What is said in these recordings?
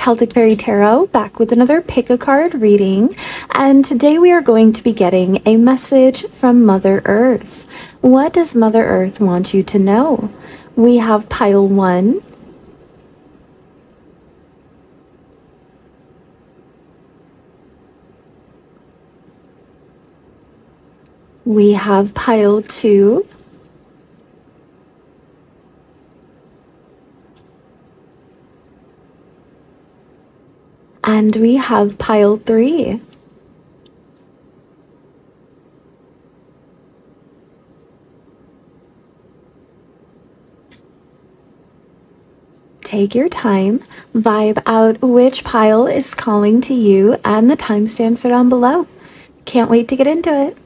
Celtic Fairy Tarot back with another pick a card reading. And today we are going to be getting a message from Mother Earth. What does Mother Earth want you to know? We have pile one. We have pile two. And we have pile three. Take your time, vibe out which pile is calling to you, and the timestamps are down below. Can't wait to get into it.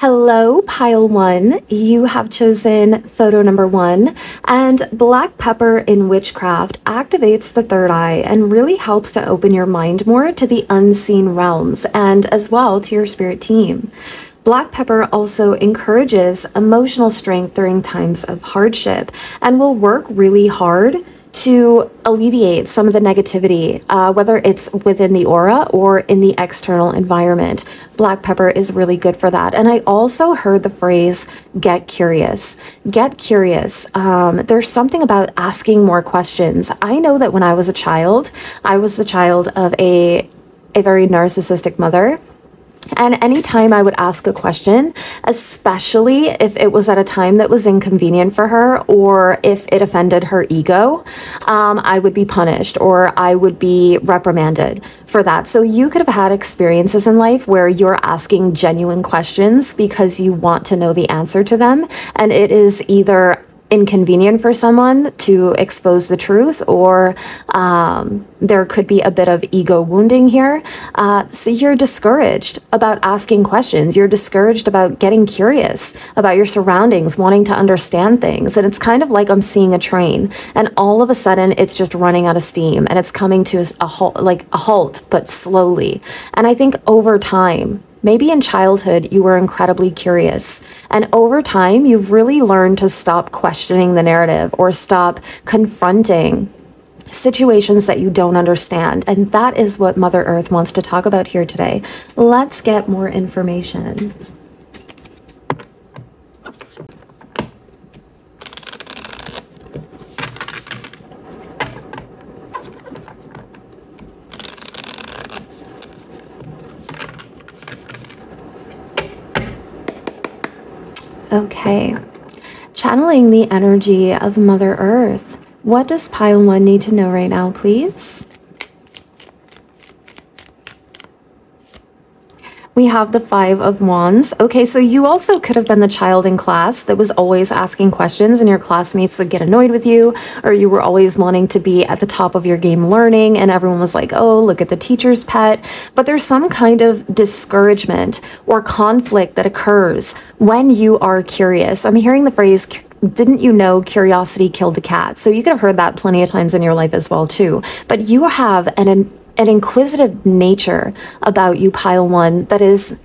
Hello, pile one. You have chosen photo number one, and black pepper in witchcraft activates the third eye and really helps to open your mind more to the unseen realms and as well to your spirit team. Black pepper also encourages emotional strength during times of hardship and will work really hard to alleviate some of the negativity, uh, whether it's within the aura or in the external environment. Black pepper is really good for that. And I also heard the phrase get curious. Get curious. Um, there's something about asking more questions. I know that when I was a child, I was the child of a, a very narcissistic mother and anytime I would ask a question, especially if it was at a time that was inconvenient for her or if it offended her ego, um, I would be punished or I would be reprimanded for that. So you could have had experiences in life where you're asking genuine questions because you want to know the answer to them. And it is either inconvenient for someone to expose the truth, or um, there could be a bit of ego wounding here. Uh, so you're discouraged about asking questions. You're discouraged about getting curious about your surroundings, wanting to understand things. And it's kind of like I'm seeing a train, and all of a sudden it's just running out of steam, and it's coming to a halt, like a halt, but slowly. And I think over time, Maybe in childhood you were incredibly curious, and over time you've really learned to stop questioning the narrative or stop confronting situations that you don't understand. And that is what Mother Earth wants to talk about here today. Let's get more information. Okay. Channeling the energy of Mother Earth. What does pile one need to know right now, please? We have the Five of Wands. Okay, so you also could have been the child in class that was always asking questions and your classmates would get annoyed with you, or you were always wanting to be at the top of your game learning and everyone was like, oh, look at the teacher's pet. But there's some kind of discouragement or conflict that occurs when you are curious. I'm hearing the phrase, didn't you know curiosity killed the cat? So you could have heard that plenty of times in your life as well too. But you have an inquisitive nature about you, Pile One, that is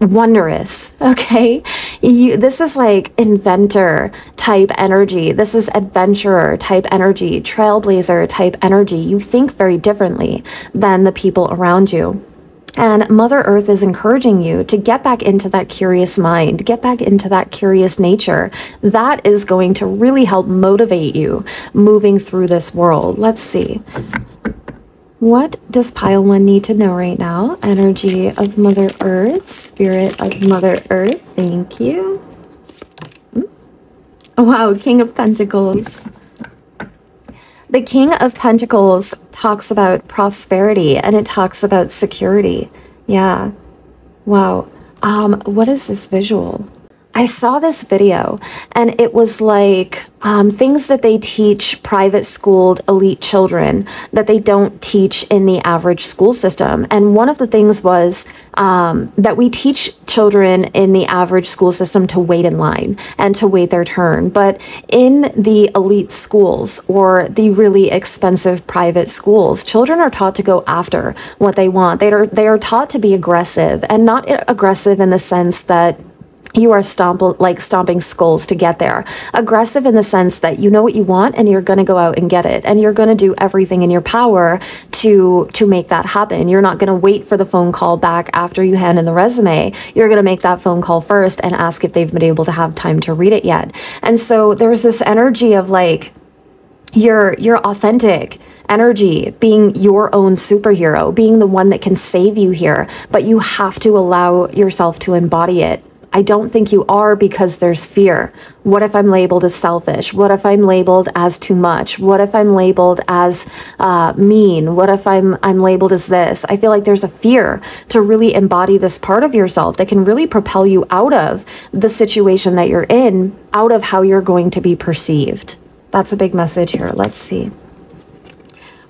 wondrous okay you this is like inventor type energy this is adventurer type energy trailblazer type energy you think very differently than the people around you and Mother Earth is encouraging you to get back into that curious mind, get back into that curious nature. That is going to really help motivate you moving through this world. Let's see. What does pile one need to know right now? Energy of Mother Earth, Spirit of Mother Earth. Thank you. Hmm? Wow, King of Pentacles. The King of Pentacles talks about prosperity and it talks about security. Yeah. Wow. Um, what is this visual? I saw this video and it was like um, things that they teach private schooled elite children that they don't teach in the average school system. And one of the things was um, that we teach children in the average school system to wait in line and to wait their turn. But in the elite schools or the really expensive private schools, children are taught to go after what they want. They are, they are taught to be aggressive and not aggressive in the sense that you are stomp like stomping skulls to get there. Aggressive in the sense that you know what you want and you're going to go out and get it and you're going to do everything in your power to to make that happen. You're not going to wait for the phone call back after you hand in the resume. You're going to make that phone call first and ask if they've been able to have time to read it yet. And so there's this energy of like you're you're authentic energy, being your own superhero, being the one that can save you here, but you have to allow yourself to embody it I don't think you are because there's fear. What if I'm labeled as selfish? What if I'm labeled as too much? What if I'm labeled as uh, mean? What if I'm I'm labeled as this? I feel like there's a fear to really embody this part of yourself that can really propel you out of the situation that you're in, out of how you're going to be perceived. That's a big message here. Let's see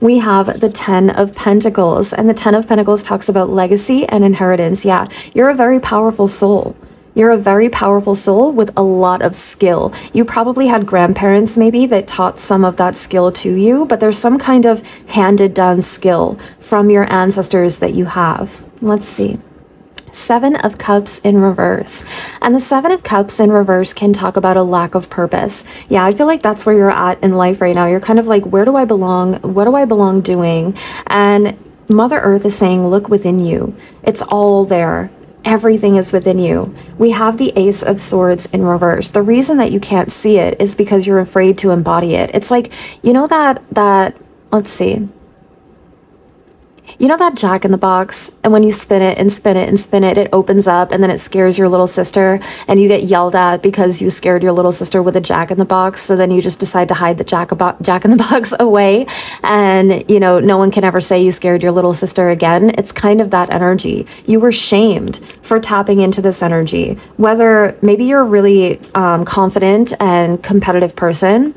we have the 10 of Pentacles, and the 10 of Pentacles talks about legacy and inheritance. Yeah, you're a very powerful soul. You're a very powerful soul with a lot of skill. You probably had grandparents maybe that taught some of that skill to you, but there's some kind of handed down skill from your ancestors that you have. Let's see. Seven of Cups in reverse. And the Seven of Cups in reverse can talk about a lack of purpose. Yeah, I feel like that's where you're at in life right now. You're kind of like, where do I belong? What do I belong doing? And Mother Earth is saying, look within you. It's all there. Everything is within you. We have the Ace of Swords in reverse. The reason that you can't see it is because you're afraid to embody it. It's like, you know that, that, let's see. You know that jack in the box? And when you spin it and spin it and spin it, it opens up and then it scares your little sister and you get yelled at because you scared your little sister with a jack in the box. So then you just decide to hide the jack, jack in the box away. And, you know, no one can ever say you scared your little sister again. It's kind of that energy. You were shamed for tapping into this energy. Whether maybe you're a really um, confident and competitive person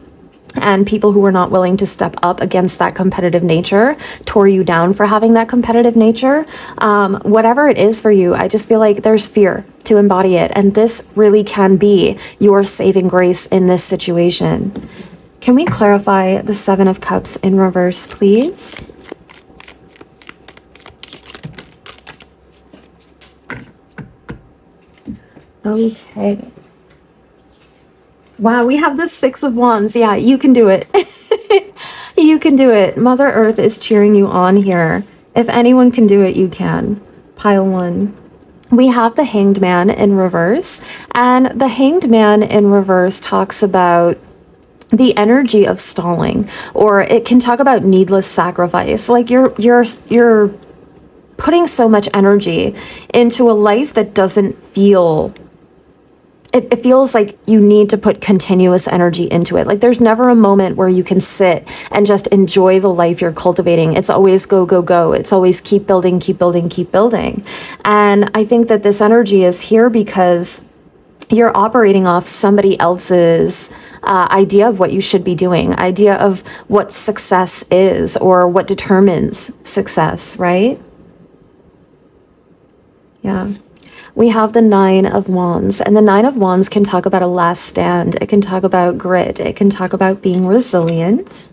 and people who were not willing to step up against that competitive nature tore you down for having that competitive nature. Um, whatever it is for you, I just feel like there's fear to embody it. And this really can be your saving grace in this situation. Can we clarify the Seven of Cups in reverse, please? Okay. Wow, we have the Six of Wands. Yeah, you can do it. you can do it. Mother Earth is cheering you on here. If anyone can do it, you can. Pile one. We have the Hanged Man in reverse, and the Hanged Man in reverse talks about the energy of stalling or it can talk about needless sacrifice like you're you're you're putting so much energy into a life that doesn't feel it, it feels like you need to put continuous energy into it. Like there's never a moment where you can sit and just enjoy the life you're cultivating. It's always go, go, go. It's always keep building, keep building, keep building. And I think that this energy is here because you're operating off somebody else's uh, idea of what you should be doing, idea of what success is or what determines success, right? Yeah we have the Nine of Wands. And the Nine of Wands can talk about a last stand. It can talk about grit. It can talk about being resilient.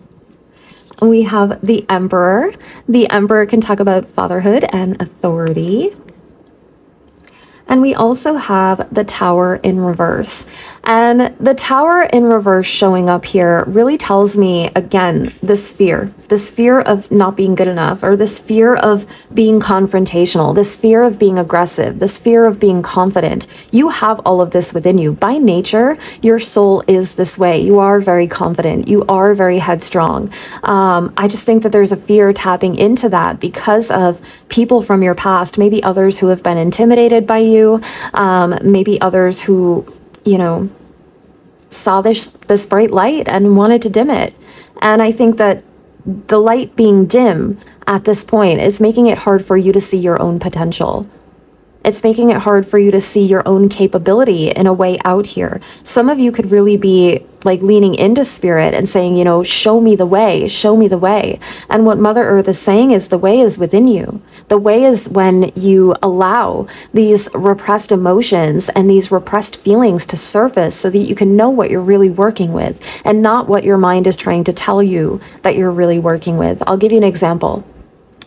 We have the Emperor. The Emperor can talk about fatherhood and authority. And we also have the tower in reverse. And the tower in reverse showing up here really tells me, again, this fear, this fear of not being good enough, or this fear of being confrontational, this fear of being aggressive, this fear of being confident. You have all of this within you. By nature, your soul is this way. You are very confident. You are very headstrong. Um, I just think that there's a fear tapping into that because of people from your past, maybe others who have been intimidated by you, um, maybe others who you know, saw this this bright light and wanted to dim it. And I think that the light being dim at this point is making it hard for you to see your own potential. It's making it hard for you to see your own capability in a way out here. Some of you could really be like leaning into spirit and saying, you know, show me the way, show me the way. And what Mother Earth is saying is the way is within you. The way is when you allow these repressed emotions and these repressed feelings to surface so that you can know what you're really working with and not what your mind is trying to tell you that you're really working with. I'll give you an example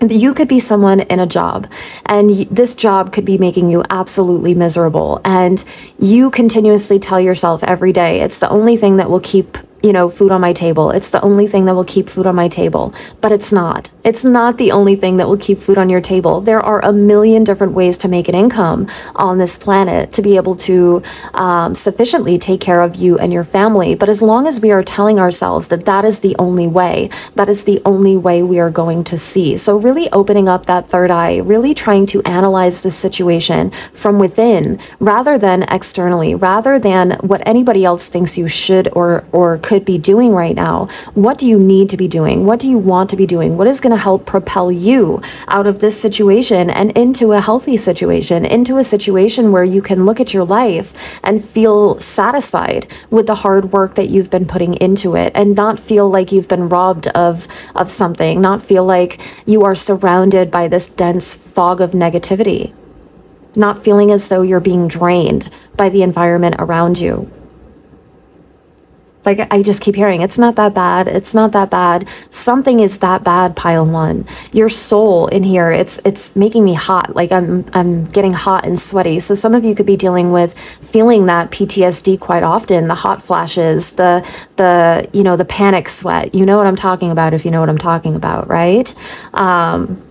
you could be someone in a job and this job could be making you absolutely miserable and you continuously tell yourself every day it's the only thing that will keep you know, food on my table. It's the only thing that will keep food on my table. But it's not. It's not the only thing that will keep food on your table. There are a million different ways to make an income on this planet to be able to um, sufficiently take care of you and your family. But as long as we are telling ourselves that that is the only way, that is the only way we are going to see. So, really opening up that third eye, really trying to analyze the situation from within rather than externally, rather than what anybody else thinks you should or, or could be doing right now. What do you need to be doing? What do you want to be doing? What is going to help propel you out of this situation and into a healthy situation, into a situation where you can look at your life and feel satisfied with the hard work that you've been putting into it and not feel like you've been robbed of of something, not feel like you are surrounded by this dense fog of negativity. Not feeling as though you're being drained by the environment around you. Like I just keep hearing, it's not that bad. It's not that bad. Something is that bad, pile one. Your soul in here, it's it's making me hot. Like I'm I'm getting hot and sweaty. So some of you could be dealing with feeling that PTSD quite often, the hot flashes, the the you know, the panic sweat. You know what I'm talking about if you know what I'm talking about, right? Um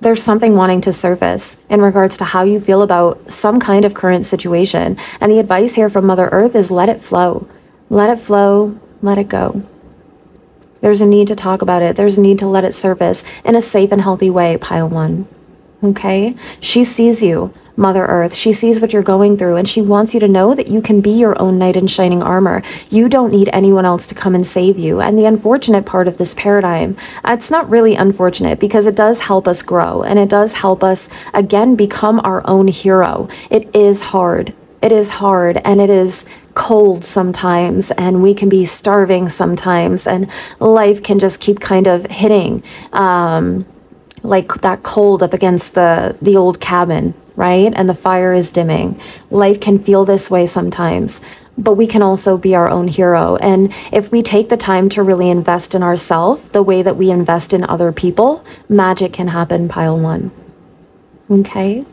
there's something wanting to surface in regards to how you feel about some kind of current situation. And the advice here from Mother Earth is let it flow. Let it flow, let it go. There's a need to talk about it. There's a need to let it surface in a safe and healthy way, pile one. Okay? She sees you, Mother Earth. She sees what you're going through, and she wants you to know that you can be your own knight in shining armor. You don't need anyone else to come and save you. And the unfortunate part of this paradigm, it's not really unfortunate because it does help us grow and it does help us, again, become our own hero. It is hard. It is hard and it is cold sometimes and we can be starving sometimes and life can just keep kind of hitting um, like that cold up against the the old cabin right? And the fire is dimming. Life can feel this way sometimes but we can also be our own hero. And if we take the time to really invest in ourselves the way that we invest in other people magic can happen pile one Okay.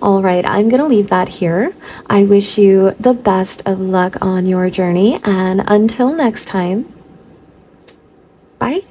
All right. I'm going to leave that here. I wish you the best of luck on your journey. And until next time, bye.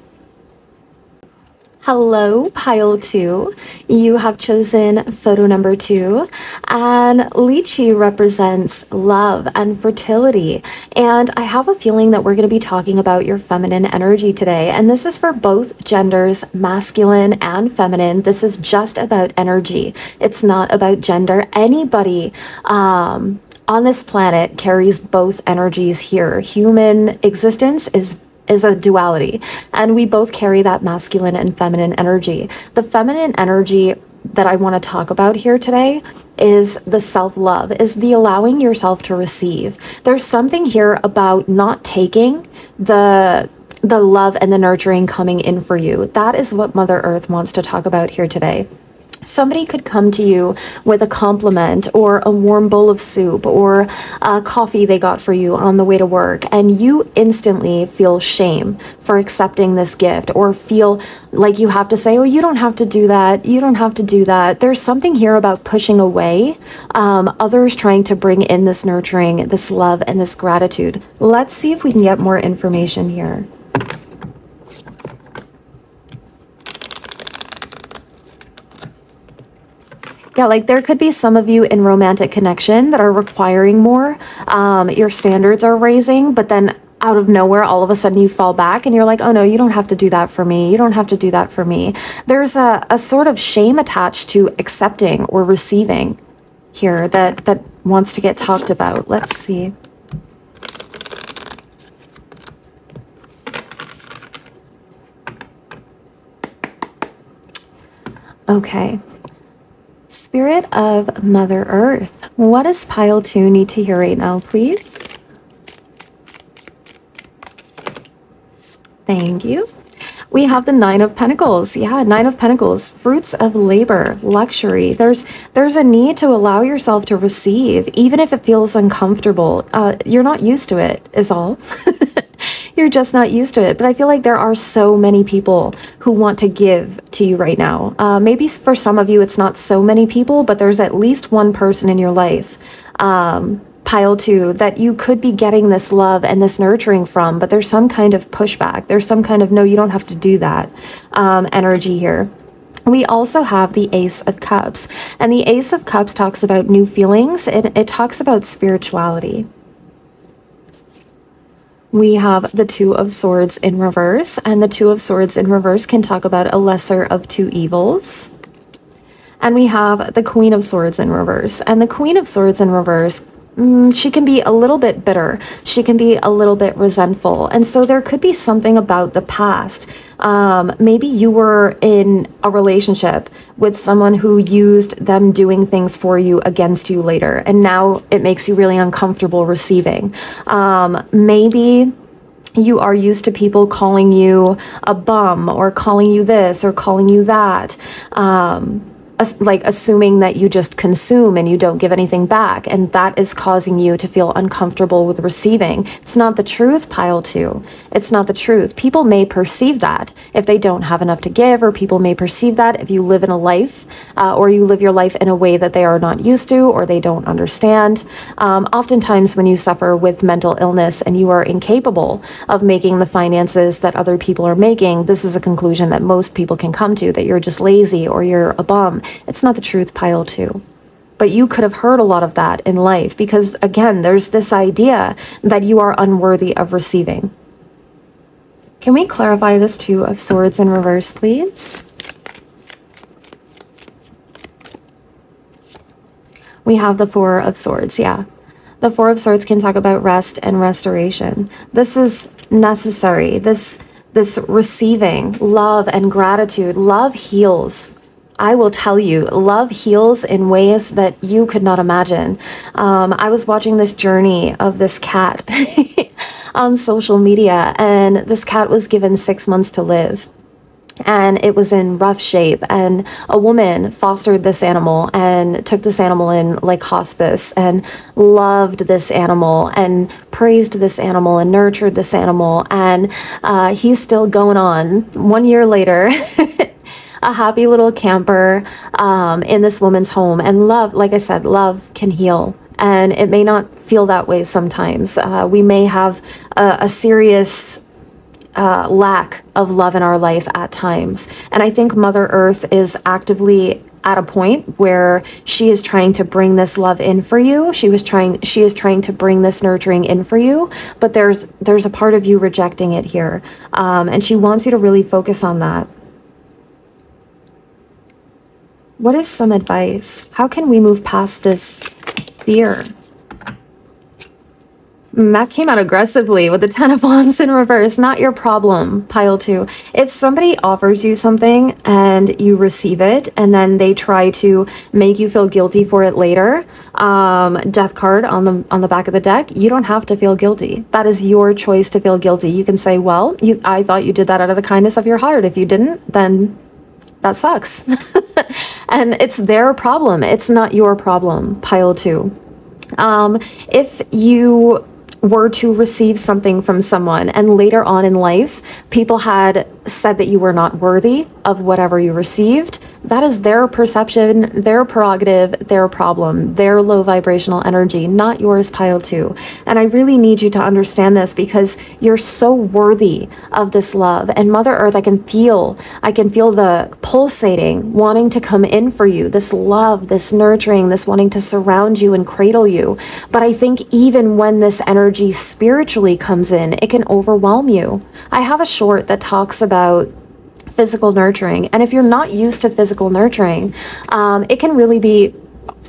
Hello, pile two. You have chosen photo number two, and lychee represents love and fertility. And I have a feeling that we're going to be talking about your feminine energy today. And this is for both genders, masculine and feminine. This is just about energy, it's not about gender. Anybody, um, on this planet carries both energies here. Human existence is is a duality, and we both carry that masculine and feminine energy. The feminine energy that I want to talk about here today is the self love, is the allowing yourself to receive. There's something here about not taking the the love and the nurturing coming in for you. That is what Mother Earth wants to talk about here today somebody could come to you with a compliment or a warm bowl of soup or a coffee they got for you on the way to work and you instantly feel shame for accepting this gift or feel like you have to say oh you don't have to do that. You don't have to do that. There's something here about pushing away um, others trying to bring in this nurturing this love and this gratitude. Let's see if we can get more information here Yeah, like there could be some of you in romantic connection that are requiring more. Um, your standards are raising, but then out of nowhere, all of a sudden you fall back and you're like, oh no, you don't have to do that for me. You don't have to do that for me. There's a, a sort of shame attached to accepting or receiving here that, that wants to get talked about. Let's see. Okay. Spirit of Mother Earth, what does pile two need to hear right now, please? Thank you. We have the Nine of Pentacles. Yeah, Nine of Pentacles, fruits of labor, luxury. There's there's a need to allow yourself to receive, even if it feels uncomfortable. Uh, you're not used to it, is all. you're just not used to it. But I feel like there are so many people who want to give to you right now. Uh, maybe for some of you, it's not so many people, but there's at least one person in your life. Um, pile two that you could be getting this love and this nurturing from, but there's some kind of pushback. There's some kind of no, you don't have to do that um, energy here. We also have the Ace of Cups, and the Ace of Cups talks about new feelings, it, it talks about spirituality. We have the Two of Swords in reverse, and the Two of Swords in reverse can talk about a lesser of two evils. And we have the Queen of Swords in reverse, and the Queen of Swords in reverse mm, she can be a little bit bitter. She can be a little bit resentful. And so there could be something about the past. Um, maybe you were in a relationship with someone who used them doing things for you against you later. And now it makes you really uncomfortable receiving. Um, maybe you are used to people calling you a bum or calling you this or calling you that. Um, like assuming that you just consume and you don't give anything back and that is causing you to feel uncomfortable with receiving. It's not the truth pile two. It's not the truth. People may perceive that if they don't have enough to give or people may perceive that if you live in a life uh, or you live your life in a way that they are not used to or they don't understand. Um, oftentimes when you suffer with mental illness and you are incapable of making the finances that other people are making this is a conclusion that most people can come to that you're just lazy or you're a bum it's not the truth, pile two. But you could have heard a lot of that in life because, again, there's this idea that you are unworthy of receiving. Can we clarify this Two of Swords in reverse, please? We have the Four of Swords, yeah. The Four of Swords can talk about rest and restoration. This is necessary. This this receiving love and gratitude. Love heals. I will tell you, love heals in ways that you could not imagine. Um, I was watching this journey of this cat on social media, and this cat was given six months to live and it was in rough shape and a woman fostered this animal and took this animal in like hospice and loved this animal and praised this animal and nurtured this animal and uh, he's still going on one year later a happy little camper um, in this woman's home. And love, like I said, love can heal. And it may not feel that way sometimes. Uh, we may have a, a serious uh, lack of love in our life at times. And I think Mother Earth is actively at a point where she is trying to bring this love in for you she was trying she is trying to bring this nurturing in for you but there's there's a part of you rejecting it here um, and she wants you to really focus on that what is some advice? How can we move past this fear? Mm, that came out aggressively with the Ten of Wands in reverse. Not your problem, pile two. If somebody offers you something and you receive it and then they try to make you feel guilty for it later, um, death card on the on the back of the deck, you don't have to feel guilty. That is your choice to feel guilty. You can say, well, you I thought you did that out of the kindness of your heart. If you didn't, then that sucks. and it's their problem. It's not your problem, pile two. Um, if you were to receive something from someone. And later on in life people had said that you were not worthy of whatever you received that is their perception, their prerogative, their problem, their low vibrational energy, not yours, pile two. And I really need you to understand this because you're so worthy of this love. And Mother Earth, I can feel, I can feel the pulsating, wanting to come in for you, this love, this nurturing, this wanting to surround you and cradle you. But I think even when this energy spiritually comes in, it can overwhelm you. I have a short that talks about physical nurturing. And if you're not used to physical nurturing, um, it can really be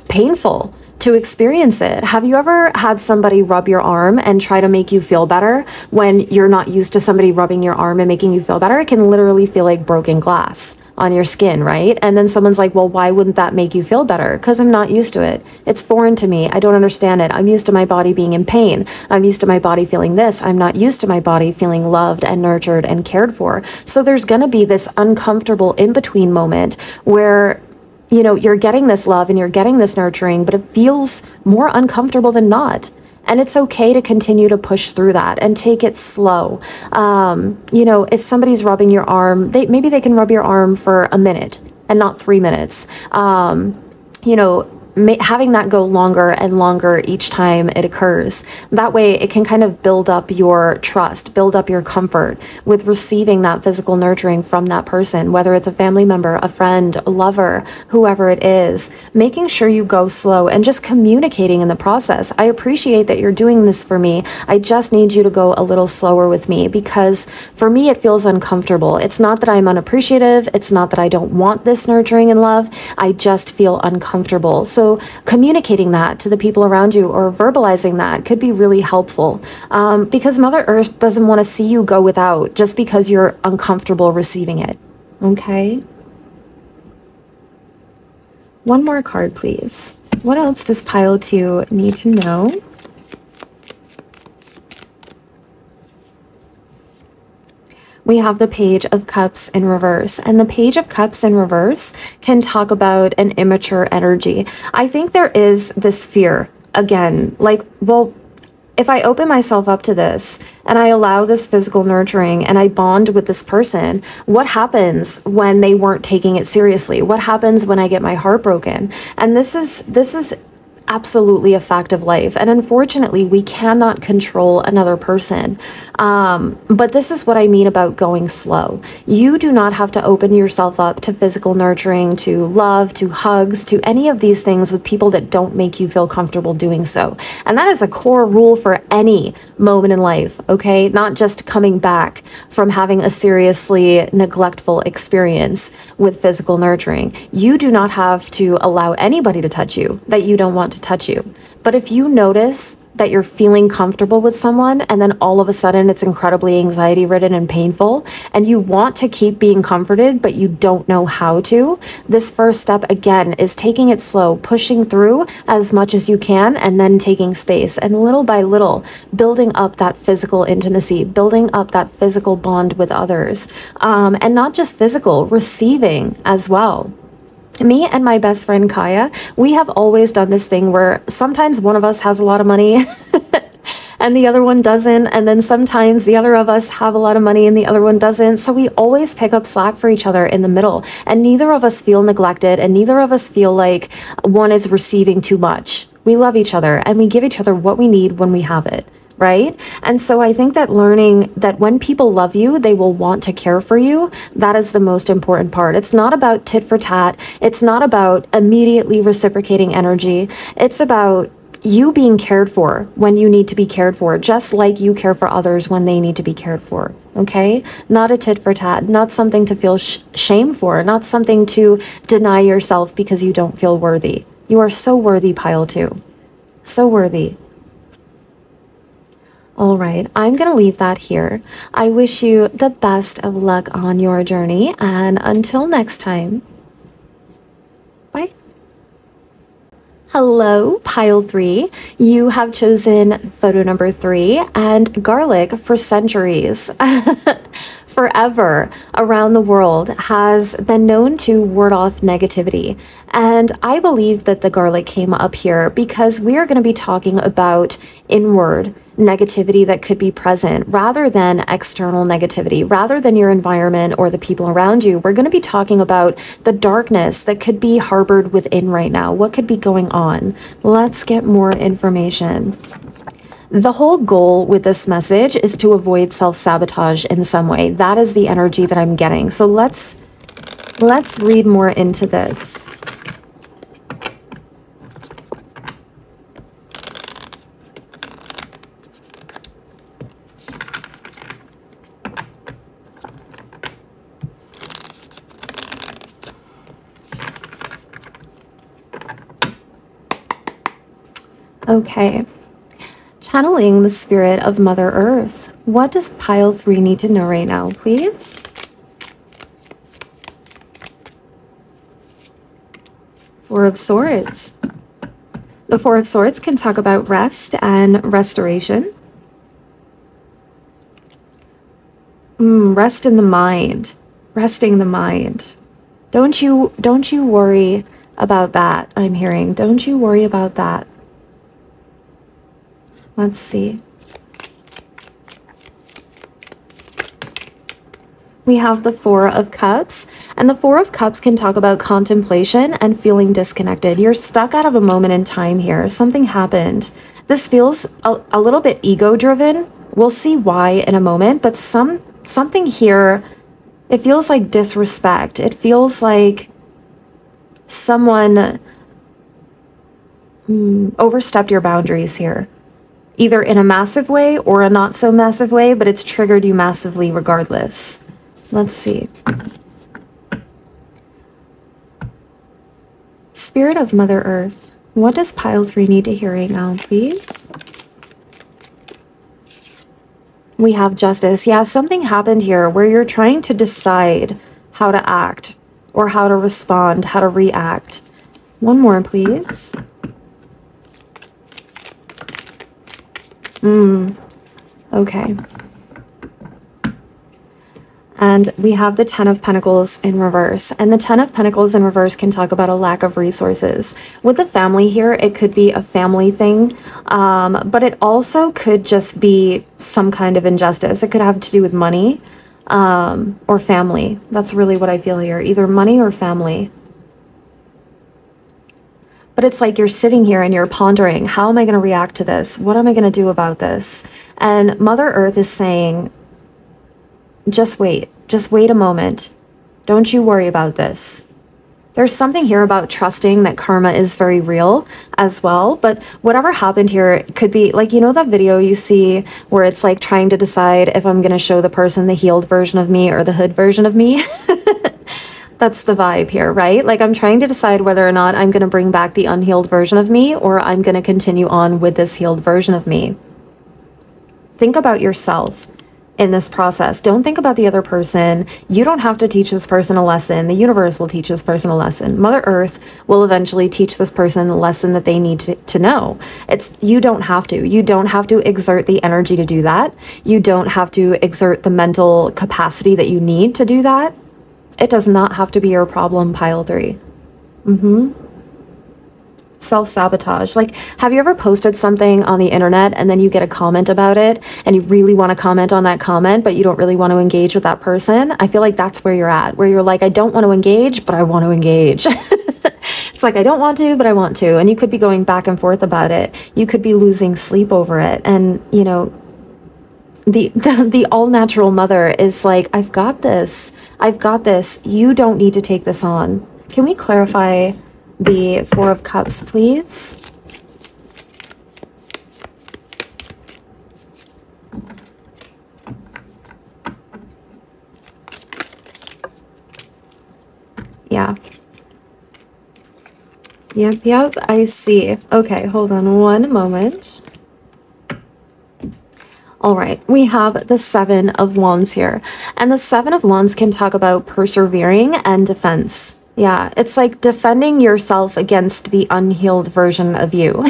painful to experience it. Have you ever had somebody rub your arm and try to make you feel better when you're not used to somebody rubbing your arm and making you feel better? It can literally feel like broken glass on your skin, right? And then someone's like, well, why wouldn't that make you feel better? Because I'm not used to it. It's foreign to me. I don't understand it. I'm used to my body being in pain. I'm used to my body feeling this. I'm not used to my body feeling loved and nurtured and cared for. So there's going to be this uncomfortable in between moment where you know, you're getting this love and you're getting this nurturing, but it feels more uncomfortable than not. And it's okay to continue to push through that and take it slow. Um, you know, if somebody's rubbing your arm, they maybe they can rub your arm for a minute and not three minutes. Um, you know, having that go longer and longer each time it occurs. That way, it can kind of build up your trust, build up your comfort with receiving that physical nurturing from that person, whether it's a family member, a friend, a lover, whoever it is. Making sure you go slow and just communicating in the process. I appreciate that you're doing this for me. I just need you to go a little slower with me because for me, it feels uncomfortable. It's not that I'm unappreciative, it's not that I don't want this nurturing and love. I just feel uncomfortable. So, communicating that to the people around you or verbalizing that could be really helpful um, because Mother Earth doesn't want to see you go without just because you're uncomfortable receiving it. Okay? One more card, please. What else does pile two need to know? We have the Page of Cups in reverse. And the Page of Cups in reverse can talk about an immature energy. I think there is this fear again, like, well, if I open myself up to this and I allow this physical nurturing and I bond with this person, what happens when they weren't taking it seriously? What happens when I get my heart broken? And this is this is absolutely a fact of life. And unfortunately, we cannot control another person. Um, but this is what I mean about going slow. You do not have to open yourself up to physical nurturing, to love, to hugs, to any of these things with people that don't make you feel comfortable doing so. And that is a core rule for any moment in life, okay? Not just coming back from having a seriously neglectful experience with physical nurturing. You do not have to allow anybody to touch you that you don't want to to touch you. But if you notice that you're feeling comfortable with someone and then all of a sudden it's incredibly anxiety ridden and painful and you want to keep being comforted but you don't know how to, this first step again is taking it slow, pushing through as much as you can and then taking space and little by little building up that physical intimacy, building up that physical bond with others. Um, and not just physical, receiving as well me and my best friend Kaya, we have always done this thing where sometimes one of us has a lot of money and the other one doesn't. And then sometimes the other of us have a lot of money and the other one doesn't. So we always pick up slack for each other in the middle. And neither of us feel neglected and neither of us feel like one is receiving too much. We love each other and we give each other what we need when we have it right? And so I think that learning that when people love you, they will want to care for you. That is the most important part. It's not about tit for tat. It's not about immediately reciprocating energy. It's about you being cared for when you need to be cared for, just like you care for others when they need to be cared for. Okay? Not a tit for tat, not something to feel sh shame for, not something to deny yourself because you don't feel worthy. You are so worthy, pile two. So worthy. All right, I'm going to leave that here. I wish you the best of luck on your journey, and until next time, bye. Hello, pile three. You have chosen photo number three and garlic for centuries. forever around the world has been known to ward off negativity. And I believe that the garlic came up here because we are going to be talking about inward negativity that could be present rather than external negativity, rather than your environment or the people around you. We're going to be talking about the darkness that could be harbored within right now. What could be going on? Let's get more information. The whole goal with this message is to avoid self-sabotage in some way. That is the energy that I'm getting. So let's let's read more into this. Okay. Channeling the spirit of Mother Earth. What does pile three need to know right now, please? Four of Swords. The Four of Swords can talk about rest and restoration. Mm, rest in the mind. Resting the mind. Don't you don't you worry about that, I'm hearing. Don't you worry about that. Let's see. we have the Four of Cups. And the Four of Cups can talk about contemplation and feeling disconnected. You're stuck out of a moment in time here. Something happened. This feels a, a little bit ego driven. We'll see why in a moment, but some something here, it feels like disrespect. It feels like someone hmm, overstepped your boundaries here either in a massive way or a not so massive way, but it's triggered you massively regardless. Let's see. Spirit of Mother Earth, what does pile three need to hear right now, please? We have justice. Yeah, something happened here where you're trying to decide how to act or how to respond, how to react. One more, please. Hmm. Okay. And we have the Ten of Pentacles in reverse. And the Ten of Pentacles in reverse can talk about a lack of resources. With the family here, it could be a family thing, um, but it also could just be some kind of injustice. It could have to do with money um, or family. That's really what I feel here, either money or family. But it's like you're sitting here and you're pondering, how am I going to react to this? What am I going to do about this? And Mother Earth is saying, just wait. Just wait a moment. Don't you worry about this. There's something here about trusting that karma is very real as well. But whatever happened here could be like, you know, that video you see where it's like trying to decide if I'm going to show the person the healed version of me or the hood version of me? That's the vibe here, right? Like I'm trying to decide whether or not I'm going to bring back the unhealed version of me or I'm going to continue on with this healed version of me. Think about yourself in this process. Don't think about the other person. You don't have to teach this person a lesson. The universe will teach this person a lesson. Mother Earth will eventually teach this person the lesson that they need to, to know. It's you don't have to. You don't have to exert the energy to do that. You don't have to exert the mental capacity that you need to do that. It does not have to be your problem, pile three. Mm-hmm self sabotage. Like, have you ever posted something on the internet and then you get a comment about it and you really want to comment on that comment, but you don't really want to engage with that person? I feel like that's where you're at, where you're like, I don't want to engage, but I want to engage. it's like, I don't want to, but I want to. And you could be going back and forth about it. You could be losing sleep over it. And, you know, the, the, all natural mother is like, I've got this. I've got this. You don't need to take this on. Can we clarify the Four of Cups, please. Yeah. Yep, yep, I see. Okay, hold on one moment. All right, we have the Seven of Wands here. And the Seven of Wands can talk about persevering and defense. Yeah, it's like defending yourself against the unhealed version of you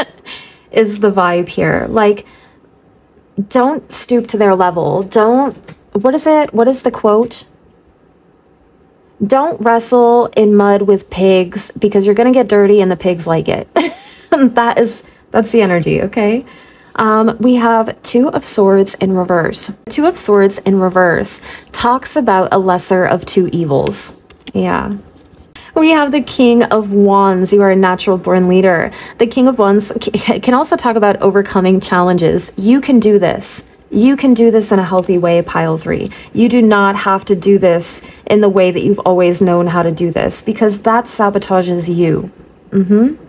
is the vibe here. Like, don't stoop to their level. Don't, what is it? What is the quote? Don't wrestle in mud with pigs because you're going to get dirty and the pigs like it. that is, that's the energy, okay? Um, we have Two of Swords in reverse. Two of Swords in reverse talks about a lesser of two evils. Yeah. We have the King of Wands. You are a natural born leader. The King of Wands can also talk about overcoming challenges. You can do this. You can do this in a healthy way, pile three. You do not have to do this in the way that you've always known how to do this because that sabotages you. Mm-hmm.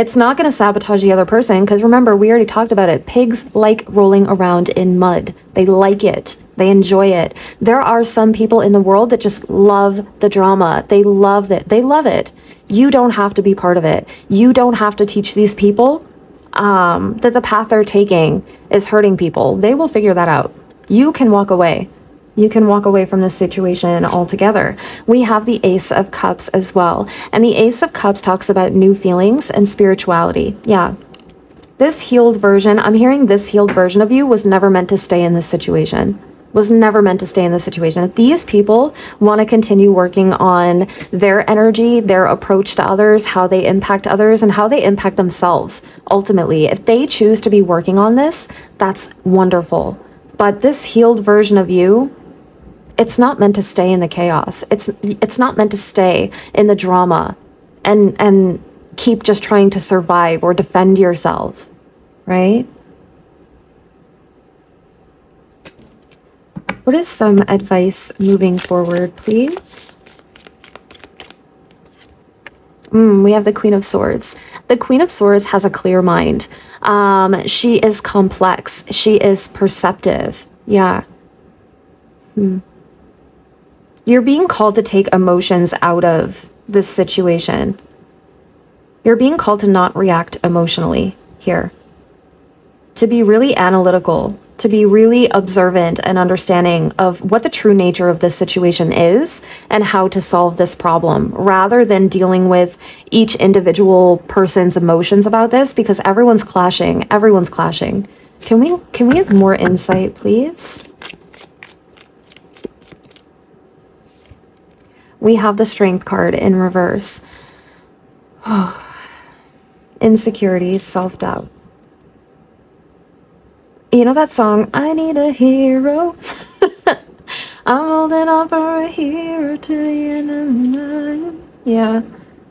It's not going to sabotage the other person because remember, we already talked about it. Pigs like rolling around in mud. They like it. They enjoy it. There are some people in the world that just love the drama. They love it. They love it. You don't have to be part of it. You don't have to teach these people um, that the path they're taking is hurting people. They will figure that out. You can walk away. You can walk away from this situation altogether. We have the Ace of Cups as well. And the Ace of Cups talks about new feelings and spirituality. Yeah. This healed version, I'm hearing this healed version of you was never meant to stay in this situation. was never meant to stay in this situation. If these people want to continue working on their energy, their approach to others, how they impact others, and how they impact themselves, ultimately, if they choose to be working on this, that's wonderful. But this healed version of you, it's not meant to stay in the chaos. It's it's not meant to stay in the drama and and keep just trying to survive or defend yourself, right? What is some advice moving forward, please? Mm, we have the Queen of Swords. The Queen of Swords has a clear mind. Um, she is complex. She is perceptive. Yeah. Hmm. You're being called to take emotions out of this situation. You're being called to not react emotionally here. To be really analytical, to be really observant and understanding of what the true nature of this situation is and how to solve this problem rather than dealing with each individual person's emotions about this because everyone's clashing everyone's clashing can we can we have more insight please we have the strength card in reverse insecurity self-doubt you know that song, I Need a Hero? I'm holding on for a hero to the end of the night. Yeah.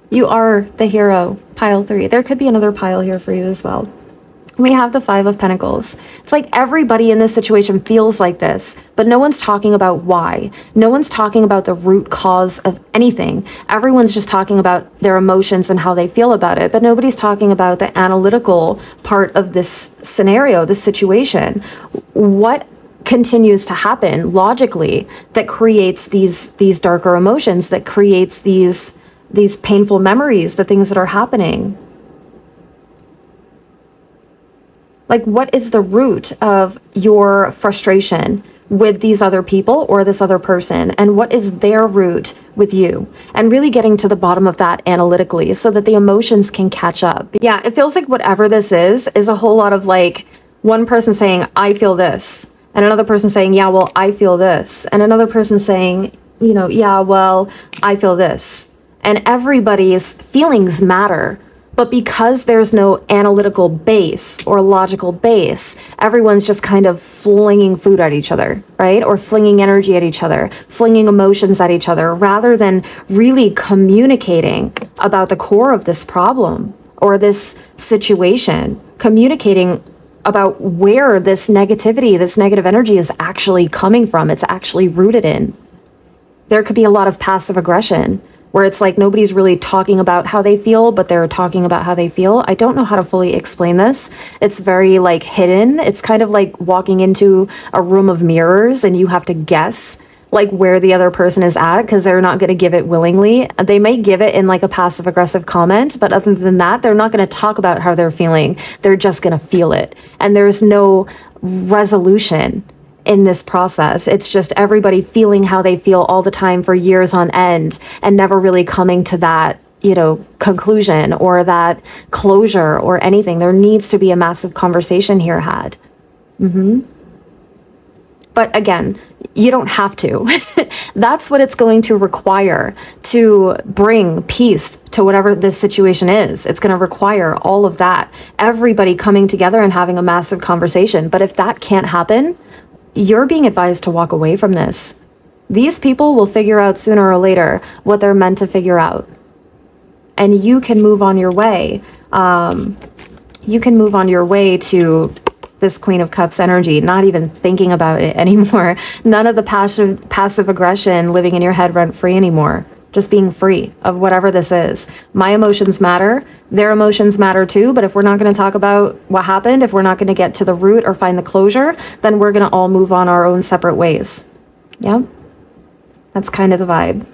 You are the hero. Pile three. There could be another pile here for you as well we have the Five of Pentacles. It's like everybody in this situation feels like this, but no one's talking about why. No one's talking about the root cause of anything. Everyone's just talking about their emotions and how they feel about it, but nobody's talking about the analytical part of this scenario, this situation. What continues to happen logically that creates these these darker emotions that creates these these painful memories the things that are happening Like, what is the root of your frustration with these other people or this other person? And what is their root with you? And really getting to the bottom of that analytically so that the emotions can catch up. Yeah, it feels like whatever this is, is a whole lot of like one person saying, I feel this. And another person saying, yeah, well, I feel this. And another person saying, you know, yeah, well, I feel this. And everybody's feelings matter but because there's no analytical base or logical base, everyone's just kind of flinging food at each other, right? Or flinging energy at each other, flinging emotions at each other, rather than really communicating about the core of this problem or this situation, communicating about where this negativity, this negative energy is actually coming from, it's actually rooted in. There could be a lot of passive aggression where it's like nobody's really talking about how they feel, but they're talking about how they feel. I don't know how to fully explain this. It's very like hidden. It's kind of like walking into a room of mirrors and you have to guess like where the other person is at because they're not going to give it willingly. They may give it in like a passive aggressive comment, but other than that, they're not going to talk about how they're feeling. They're just going to feel it. And there's no resolution in this process. It's just everybody feeling how they feel all the time for years on end and never really coming to that, you know, conclusion or that closure or anything. There needs to be a massive conversation here had. Mm-hmm. But again, you don't have to. That's what it's going to require to bring peace to whatever this situation is. It's going to require all of that. Everybody coming together and having a massive conversation. But if that can't happen, you're being advised to walk away from this. These people will figure out sooner or later what they're meant to figure out. And you can move on your way. Um, you can move on your way to this Queen of Cups energy, not even thinking about it anymore. None of the passive, passive aggression living in your head rent free anymore just being free of whatever this is. My emotions matter, their emotions matter too, but if we're not going to talk about what happened, if we're not going to get to the root or find the closure, then we're going to all move on our own separate ways. Yeah? That's kind of the vibe.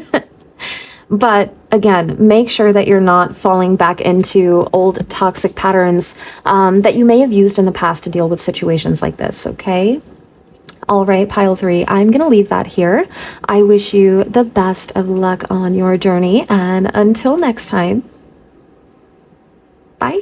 but again, make sure that you're not falling back into old toxic patterns um, that you may have used in the past to deal with situations like this, okay? All right, pile three, I'm going to leave that here. I wish you the best of luck on your journey. And until next time, bye.